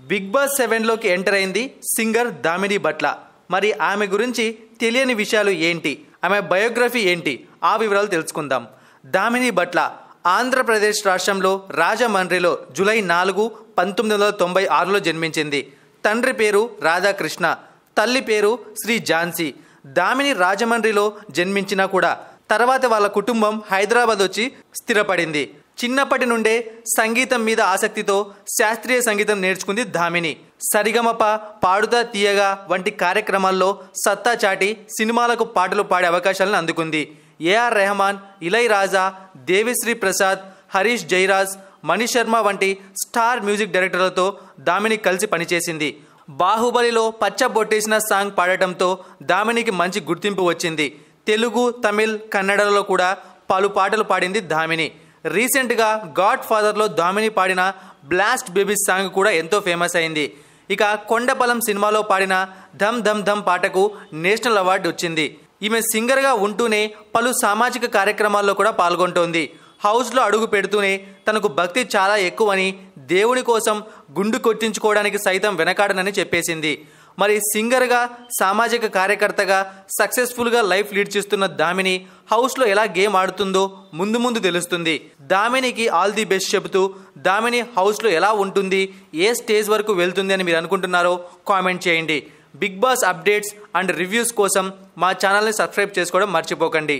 Big boss సెవెన్లోకి enter అయింది singer Damini Bhatla మరి ఆమె గురించి తెలియని విషయాలు ఏంటి? ఆమె బయోగ్రఫీ ఏంటి? ఆ వివరాలు తెలుసుకుందాం. దామిని భట్ల ఆంధ్రప్రదేశ్ రాష్ట్రంలో రాజమండ్రిలో జూలై నాలుగు పంతొమ్మిది వందల తొంభై ఆరులో జన్మించింది. తండ్రి పేరు రాధాకృష్ణ తల్లి పేరు శ్రీ ఝాన్సీ. దామిని రాజమండ్రిలో జన్మించినా కూడా తర్వాత వాళ్ళ కుటుంబం హైదరాబాద్ వచ్చి స్థిరపడింది. చిన్నప్పటి నుండే సంగీతం మీద ఆసక్తితో శాస్త్రీయ సంగీతం నేర్చుకుంది ధామిని సరిగమప పాడుతా తీయగా వంటి కార్యక్రమాల్లో సత్తా చాటి సినిమాలకు పాటలు పాడే అవకాశాలను అందుకుంది. ఏఆర్ రెహమాన్ ఇలై రాజా దేవిశ్రీ ప్రసాద్ హరీష్ జైరాజ్ మనీష్ శర్మ వంటి స్టార్ మ్యూజిక్ డైరెక్టర్లతో దామిని కలిసి పనిచేసింది. బాహుబలిలో పచ్చబొట్టేసిన సాంగ్ పాడటంతో దామినికి మంచి గుర్తింపు వచ్చింది. తెలుగు తమిళ్ కన్నడలో కూడా పలు పాటలు పాడింది దామిని. రీసెంట్గా గాడ్ ఫాదర్లో దామిని పాడిన బ్లాస్ట్ బేబీ సాంగ్ కూడా ఎంతో ఫేమస్ అయింది. ఇక కొండపలం సినిమాలో పాడిన ధమ్ ధమ్ ధమ్ పాటకు నేషనల్ అవార్డు వచ్చింది. ఈమె సింగర్గా ఉంటూనే పలు సామాజిక కార్యక్రమాల్లో కూడా పాల్గొంటోంది. హౌస్లో అడుగు పెడుతూనే తనకు భక్తి చాలా ఎక్కువని దేవుని కోసం గుండు కొట్టించుకోవడానికి సైతం వెనకాడనని చెప్పేసింది. మరి సింగర్గా సామాజిక కార్యకర్తగా సక్సెస్ఫుల్గా లైఫ్ లీడ్ చేస్తున్న దామిని హౌస్లో ఎలా గేమ్ ఆడుతుందో ముందు ముందు తెలుస్తుంది. దామినికి ఆల్ ది బెస్ట్ చెబుతూ దామిని హౌస్లో ఎలా ఉంటుంది ఏ స్టేజ్ వరకు వెళ్తుంది అని మీరు అనుకుంటున్నారో కామెంట్ చేయండి. Bigg Boss updates and reviews కోసం మా ఛానల్ని సబ్స్క్రైబ్ చేసుకోవడం మర్చిపోకండి.